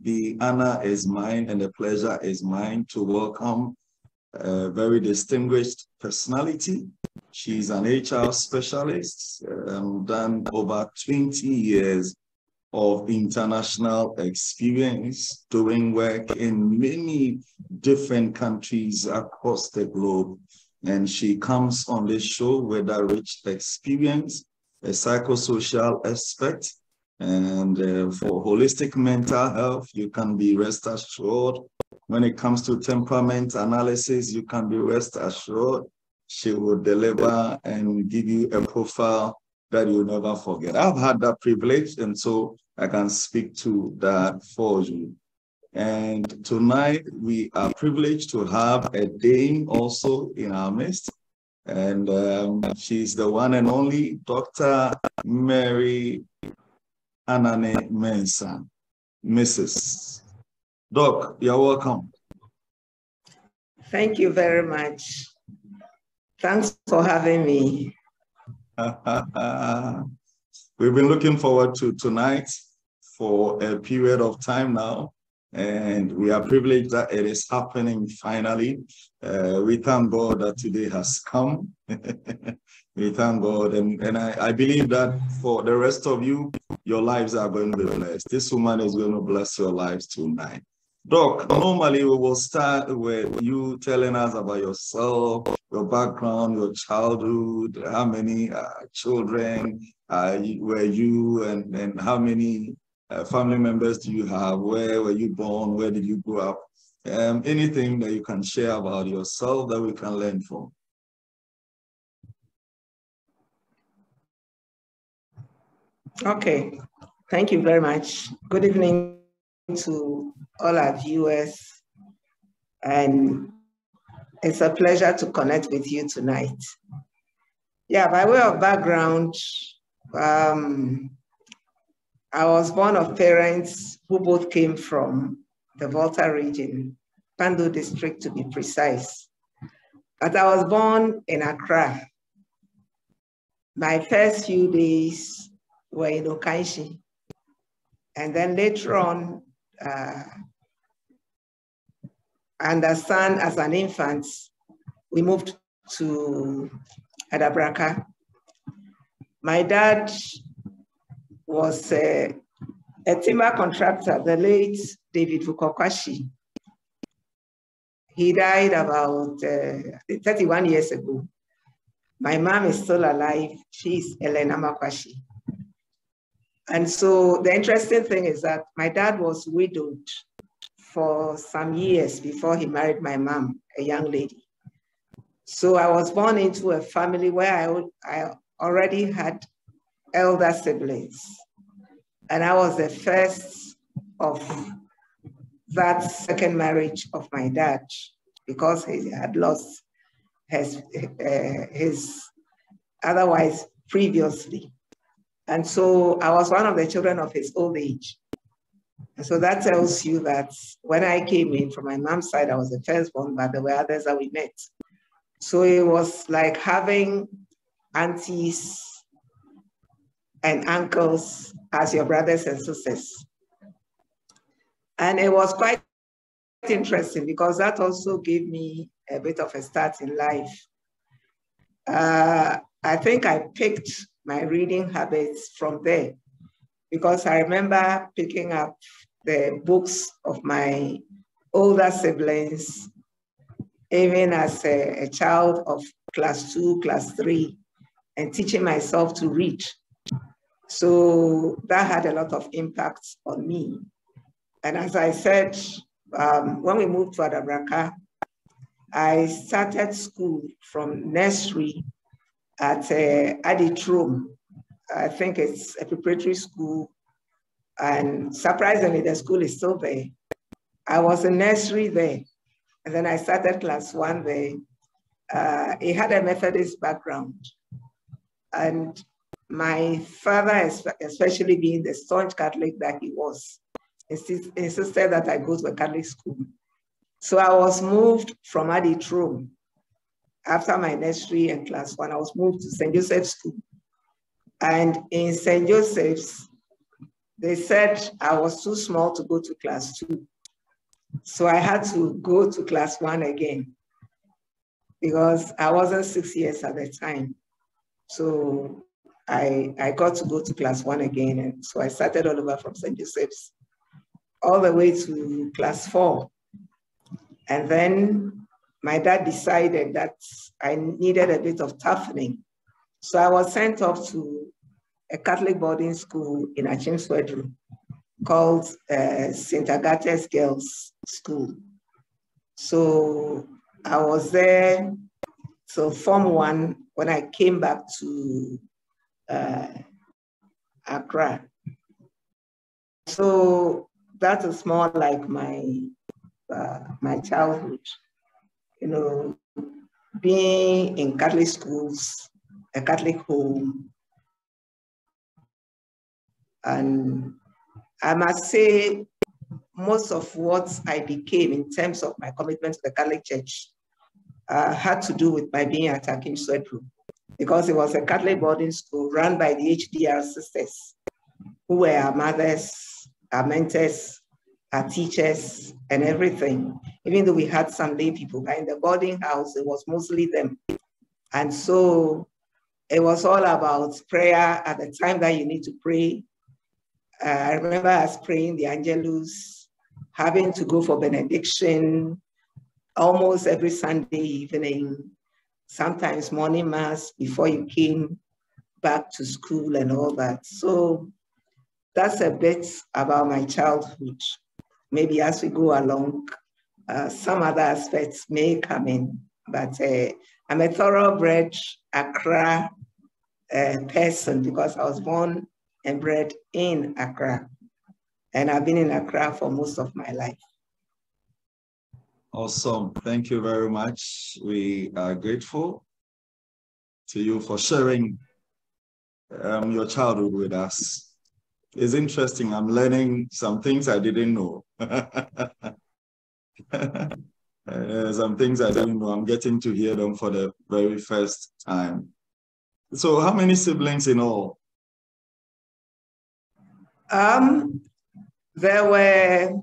the honor is mine and the pleasure is mine to welcome a very distinguished personality. She's an HR specialist, um, done over 20 years of international experience doing work in many different countries across the globe. And she comes on this show with a rich experience, a psychosocial aspect, and uh, for holistic mental health, you can be rest assured. When it comes to temperament analysis, you can be rest assured. She will deliver and give you a profile that you'll never forget. I've had that privilege, and so I can speak to that for you. And tonight we are privileged to have a dame also in our midst. And um, she's the one and only Dr. Mary Anane Mensah, Mrs. Doc, you're welcome. Thank you very much. Thanks for having me. We've been looking forward to tonight for a period of time now, and we are privileged that it is happening finally. Uh, we thank God that today has come. we thank God, and, and I, I believe that for the rest of you, your lives are going to be blessed. This woman is going to bless your lives tonight. Doc, normally we will start with you telling us about yourself, your background, your childhood, how many uh, children uh, were you, and, and how many uh, family members do you have? Where were you born? Where did you grow up? Um, anything that you can share about yourself that we can learn from. Okay, thank you very much. Good evening to all our viewers. And it's a pleasure to connect with you tonight. Yeah, by way of background, um, I was born of parents who both came from the Volta region, Pando district to be precise. But I was born in Accra. My first few days were in Okaishie. And then later on, uh, son as an infant, we moved to Adabraka. My dad was a, a timber contractor, the late David Vukokwashi. He died about uh, 31 years ago. My mom is still alive. She's Elena Makwashi. And so the interesting thing is that my dad was widowed for some years before he married my mom, a young lady. So I was born into a family where I, I already had elder siblings. And I was the first of that second marriage of my dad because he had lost his, uh, his otherwise previously. And so I was one of the children of his old age. And so that tells you that when I came in from my mom's side, I was the first firstborn, but there were others that we met. So it was like having aunties and uncles as your brothers and sisters. And it was quite interesting because that also gave me a bit of a start in life. Uh, I think I picked my reading habits from there because I remember picking up the books of my older siblings, even as a, a child of class two, class three, and teaching myself to read. So that had a lot of impact on me. And as I said, um, when we moved to Adabraka, I started school from nursery at uh. I think it's a preparatory school. And surprisingly, the school is still there. I was in nursery there. And then I started class one there. Uh, it had a Methodist background. And my father, especially being the staunch Catholic that he was, insisted that I go to a Catholic school. So I was moved from Aditrom after my nursery and class one, I was moved to St. Joseph's School. And in St. Joseph's, they said I was too small to go to class two. So I had to go to class one again because I wasn't six years at the time. So I, I got to go to class one again. And so I started all over from St. Joseph's all the way to class four. And then my dad decided that I needed a bit of toughening. So I was sent off to a Catholic boarding school in Akim Swedru called uh, St. Agatha's Girls School. So I was there till Form 1 when I came back to uh, Accra. So that is more like my uh, my childhood, you know, being in Catholic schools, a Catholic home, and I must say, most of what I became in terms of my commitment to the Catholic Church uh, had to do with my being at Akim Swedru because it was a Catholic boarding school run by the HDR sisters, who were our mothers, our mentors, our teachers, and everything. Even though we had some lay people, but in the boarding house, it was mostly them. And so it was all about prayer at the time that you need to pray. Uh, I remember us praying the Angelus, having to go for benediction almost every Sunday evening, sometimes morning mass before you came back to school and all that. So that's a bit about my childhood. Maybe as we go along, uh, some other aspects may come in, but uh, I'm a thoroughbred Accra uh, person because I was born and bred in Accra. And I've been in Accra for most of my life. Awesome. Thank you very much. We are grateful to you for sharing um, your childhood with us. It's interesting. I'm learning some things I didn't know. uh, some things I didn't know. I'm getting to hear them for the very first time. So, how many siblings in all? Um, there were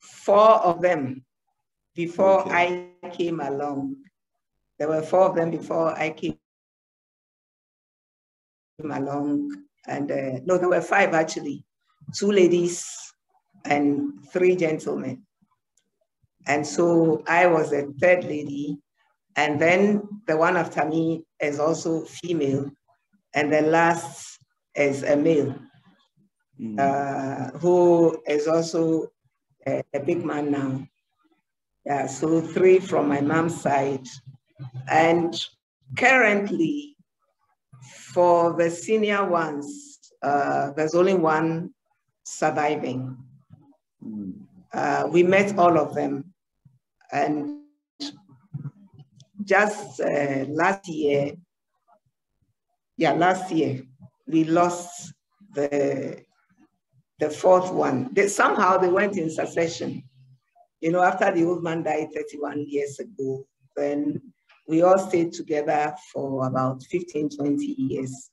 four of them before okay. I came along. There were four of them before I came along. And uh, no, there were five actually, two ladies and three gentlemen. And so I was the third lady. And then the one after me is also female. And the last is a male, mm. uh, who is also a, a big man now. Yeah, so three from my mom's side. And currently, for the senior ones, uh, there's only one surviving. Uh, we met all of them. And just uh, last year, yeah, last year, we lost the the fourth one. They, somehow they went in succession. You know, after the old man died 31 years ago, then we all stayed together for about 15, 20 years.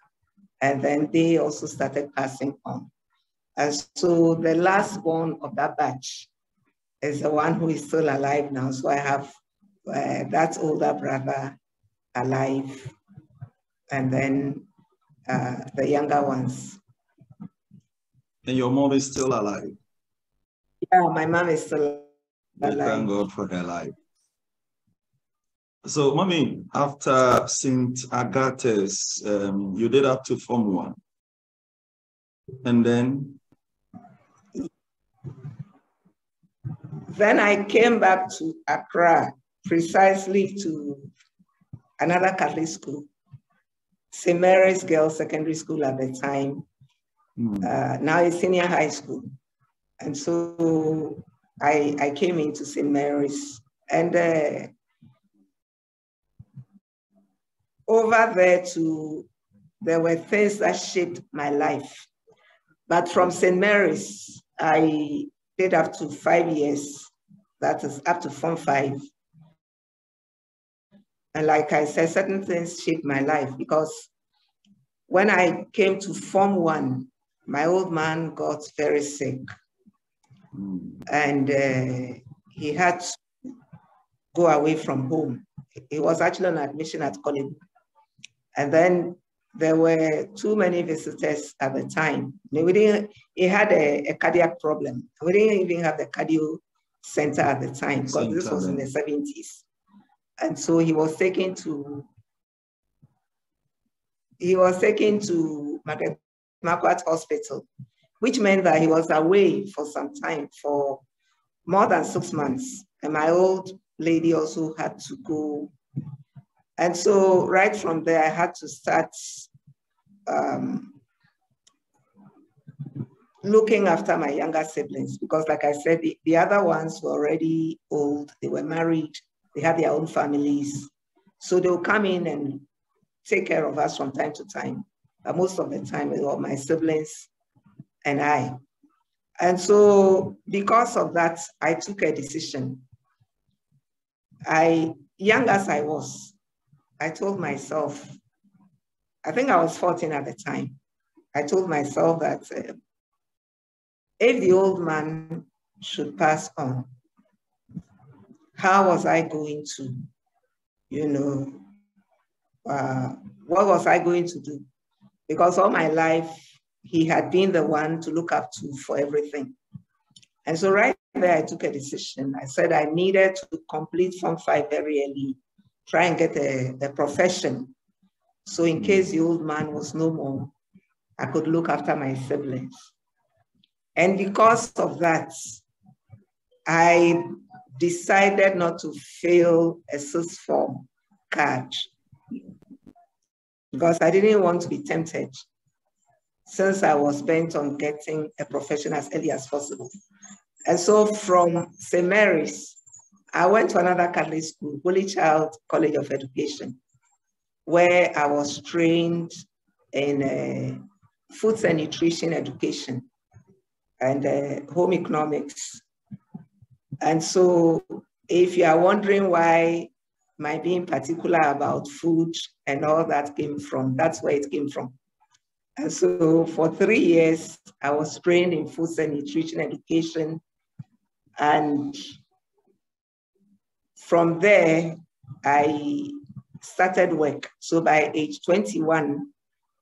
And then they also started passing on. And so the last born of that batch is the one who is still alive now. So I have uh, that older brother alive, and then uh, the younger ones and your mom is still alive? Yeah, my mom is still alive. Thank God for her life. So, mommy, after St. Agatha's, um, you did up to Form 1. And then? Then I came back to Accra precisely to another Catholic school, St. Mary's Girls Secondary School at the time, Mm. Uh, now it's senior high school. And so I, I came into St. Mary's and uh, over there to, there were things that shaped my life. But from St. Mary's, I did up to five years, that is up to Form 5. And like I said, certain things shaped my life because when I came to Form 1, my old man got very sick and uh, he had to go away from home. He was actually on admission at college. And then there were too many visitors at the time. We didn't, he had a, a cardiac problem. We didn't even have the cardio center at the time because this was in the 70s. And so he was taken to he was taken to Margaret Hospital, which meant that he was away for some time for more than six months. And my old lady also had to go. And so right from there, I had to start um, looking after my younger siblings because like I said, the, the other ones were already old, they were married, they had their own families. So they'll come in and take care of us from time to time. But most of the time, it was my siblings and I. And so because of that, I took a decision. I, young as I was, I told myself, I think I was 14 at the time. I told myself that uh, if the old man should pass on, how was I going to, you know, uh, what was I going to do? Because all my life, he had been the one to look up to for everything. And so right there, I took a decision. I said I needed to complete Form 5 very early, try and get a, a profession. So in hmm. case the old man was no more, I could look after my siblings. And because of that, I decided not to fail a sixth form card because I didn't want to be tempted since I was bent on getting a profession as early as possible. And so from St. Mary's, I went to another Catholic school, Holy Child College of Education, where I was trained in uh, foods and nutrition education and uh, home economics. And so if you are wondering why my being particular about food and all that came from, that's where it came from. And so for three years, I was trained in foods and nutrition education. And from there, I started work. So by age 21,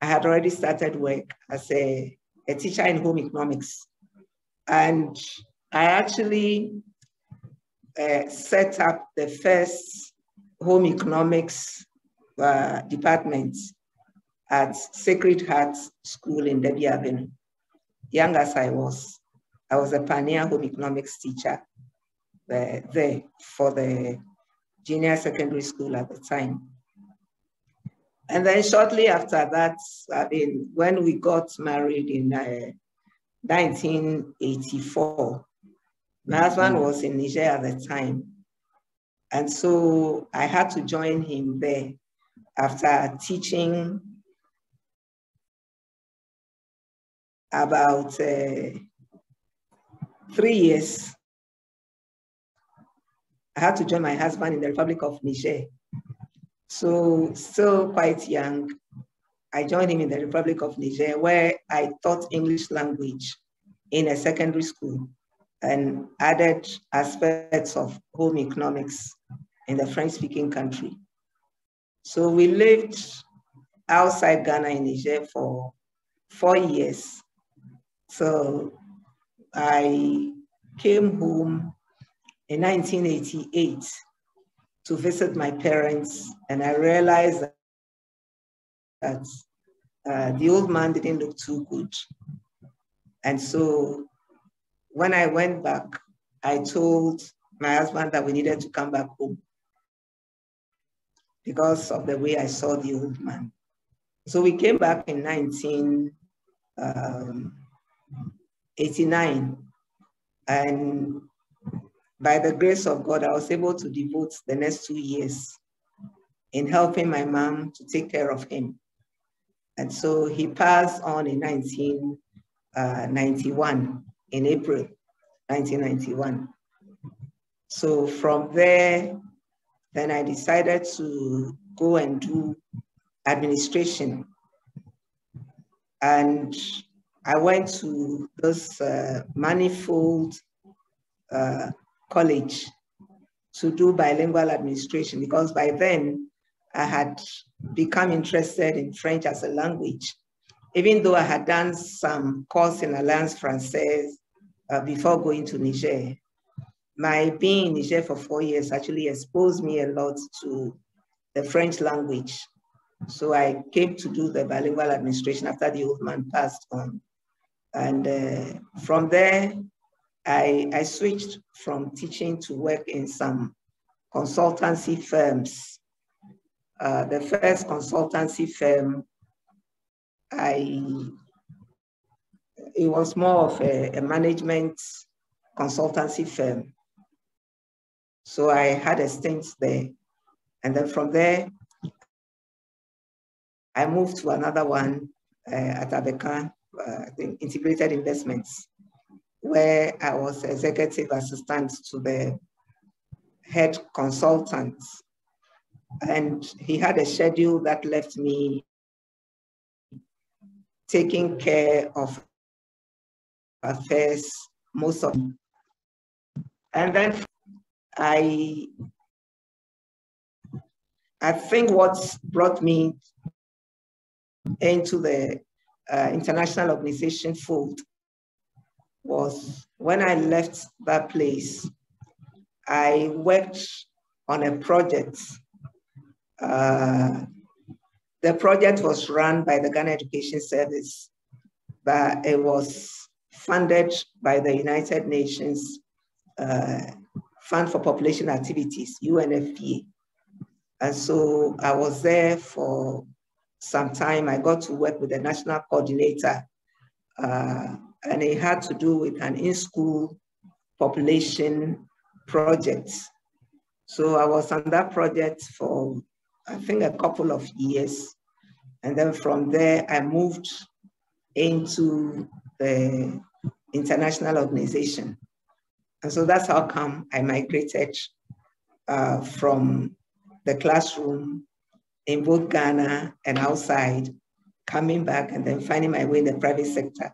I had already started work as a, a teacher in home economics. And I actually uh, set up the first home economics uh, department at Sacred Heart School in Debbie Avenue. Young as I was, I was a pioneer home economics teacher uh, there for the junior secondary school at the time. And then shortly after that, I mean, when we got married in uh, 1984, my husband was in Niger at the time. And so I had to join him there after teaching about uh, three years. I had to join my husband in the Republic of Niger. So still quite young, I joined him in the Republic of Niger where I taught English language in a secondary school and added aspects of home economics in the French-speaking country. So we lived outside Ghana in Niger for four years. So I came home in 1988 to visit my parents and I realized that uh, the old man didn't look too good. And so when I went back, I told my husband that we needed to come back home because of the way I saw the old man. So we came back in 1989. Um, and by the grace of God, I was able to devote the next two years in helping my mom to take care of him. And so he passed on in 1991, uh, in April 1991. So from there, then I decided to go and do administration. And I went to this uh, manifold uh, college to do bilingual administration because by then I had become interested in French as a language, even though I had done some course in Alliance Française uh, before going to Niger. My being in Niger for four years actually exposed me a lot to the French language. So I came to do the bilingual administration after the old man passed on. And uh, from there, I, I switched from teaching to work in some consultancy firms. Uh, the first consultancy firm, I it was more of a, a management consultancy firm. So I had a stint there. And then from there, I moved to another one uh, at Abeka, uh, Integrated Investments, where I was executive assistant to the head consultant. And he had a schedule that left me taking care of affairs most of and then I I think what brought me into the uh, international organization fold was when I left that place, I worked on a project. Uh, the project was run by the Ghana Education Service, but it was funded by the United Nations uh, Fund for Population Activities, UNFPA. And so I was there for some time. I got to work with the national coordinator, uh, and it had to do with an in-school population project. So I was on that project for, I think, a couple of years. And then from there, I moved into the international organization. And so that's how come I migrated uh, from the classroom in both Ghana and outside, coming back and then finding my way in the private sector,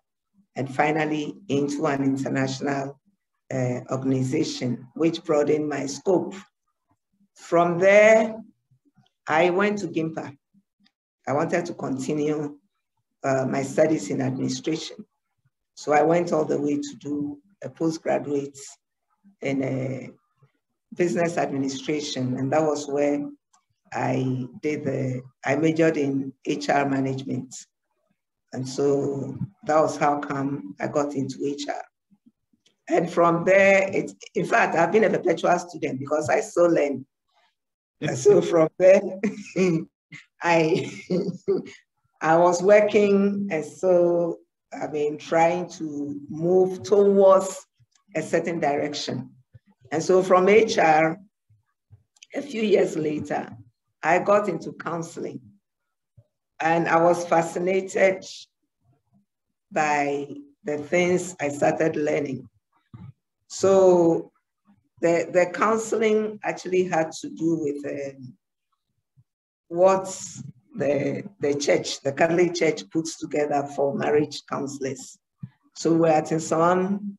and finally into an international uh, organization, which broadened my scope. From there, I went to GIMPA. I wanted to continue uh, my studies in administration. So I went all the way to do a postgraduate in a business administration. And that was where I did the, I majored in HR management. And so that was how come I got into HR. And from there, it, in fact, I've been a perpetual student because I still learn. And so from there, I, I was working and so I mean, trying to move towards a certain direction. And so from HR, a few years later, I got into counseling. And I was fascinated by the things I started learning. So the, the counseling actually had to do with uh, what the, the church, the Catholic Church puts together for marriage counselors. So we were at some,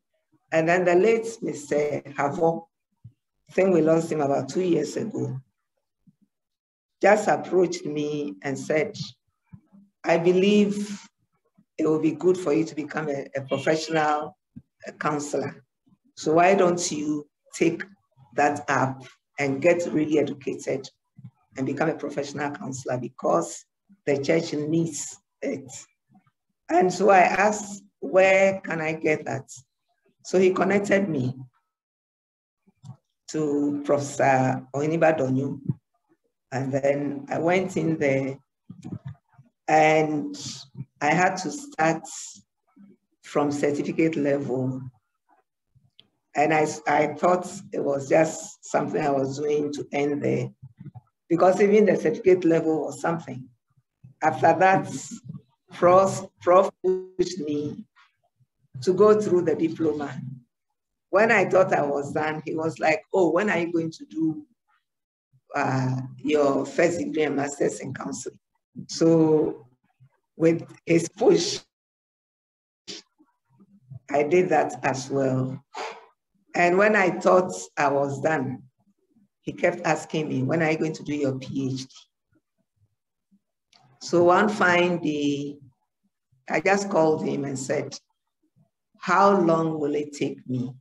and then the late Mr. Havo, I think we lost him about two years ago, just approached me and said, I believe it will be good for you to become a, a professional a counselor. So why don't you take that up and get really educated and become a professional counselor because the church needs it. And so I asked, where can I get that? So he connected me to Professor Ohiniba Donyu. And then I went in there and I had to start from certificate level. And I, I thought it was just something I was doing to end there because even the certificate level was something. After that, Prof, Prof pushed me to go through the diploma. When I thought I was done, he was like, oh, when are you going to do uh, your first degree and master's in counseling? So with his push, I did that as well. And when I thought I was done, he kept asking me, when are you going to do your PhD? So one fine day, I just called him and said, how long will it take me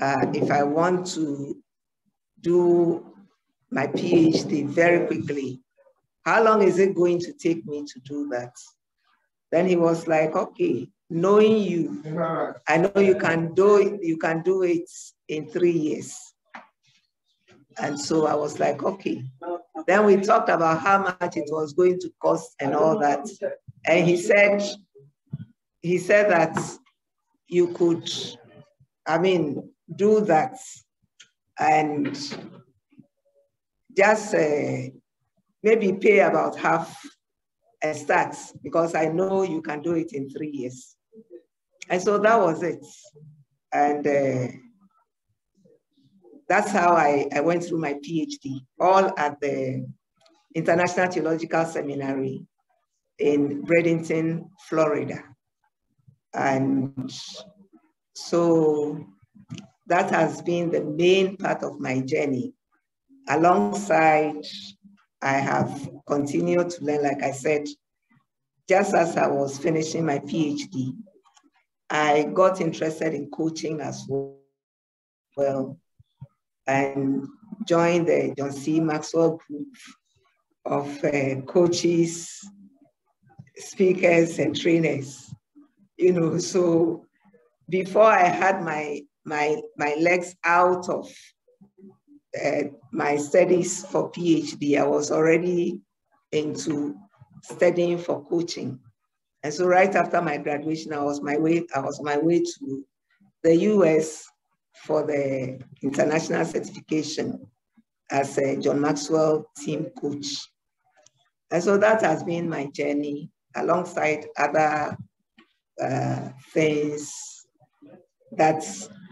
uh, if I want to do my PhD very quickly? How long is it going to take me to do that? Then he was like, okay, knowing you, I know you can do it, you can do it in three years. And so I was like, okay. Then we talked about how much it was going to cost and all that. And he said, he said that you could, I mean, do that and just uh, maybe pay about half and start because I know you can do it in three years. And so that was it. And uh, that's how I, I went through my PhD, all at the International Theological Seminary in Bradenton, Florida. And so that has been the main part of my journey. Alongside, I have continued to learn, like I said, just as I was finishing my PhD, I got interested in coaching as well and joined the John C. Maxwell group of uh, coaches, speakers, and trainers. You know, so before I had my my my legs out of uh, my studies for PhD, I was already into studying for coaching. And so right after my graduation, I was my way, I was my way to the US for the international certification as a John Maxwell team coach. And so that has been my journey alongside other uh, things that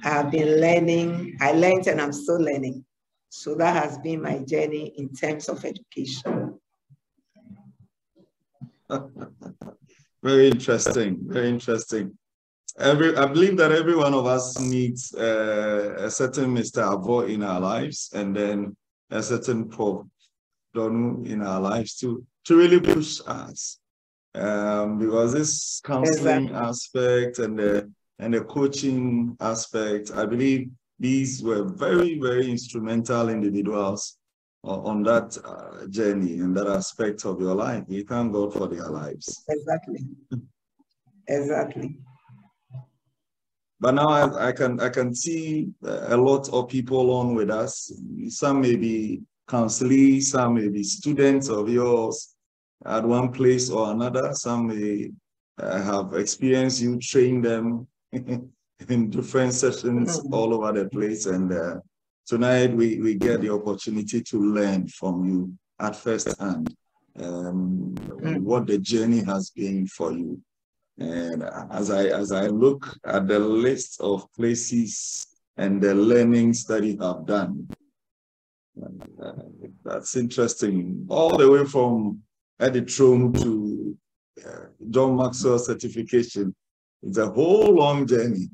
I've been learning. I learned and I'm still learning. So that has been my journey in terms of education. very interesting, very interesting. Every, I believe that every one of us needs uh, a certain Mr. Avo in our lives and then a certain Prof. Donu in our lives to, to really push us. Um, because this counseling exactly. aspect and the, and the coaching aspect, I believe these were very, very instrumental individuals on that uh, journey and that aspect of your life. We thank God for their lives. Exactly. exactly. But now I, I, can I can see a lot of people on with us. Some may be counselors, some may be students of yours at one place or another. Some may uh, have experienced you train them in different sessions mm -hmm. all over the place. And uh, tonight we, we get the opportunity to learn from you at first hand um, mm. what the journey has been for you. And as I as I look at the list of places and the learnings that you have done, uh, that's interesting. All the way from Editrom to uh, John Maxwell certification. It's a whole long journey.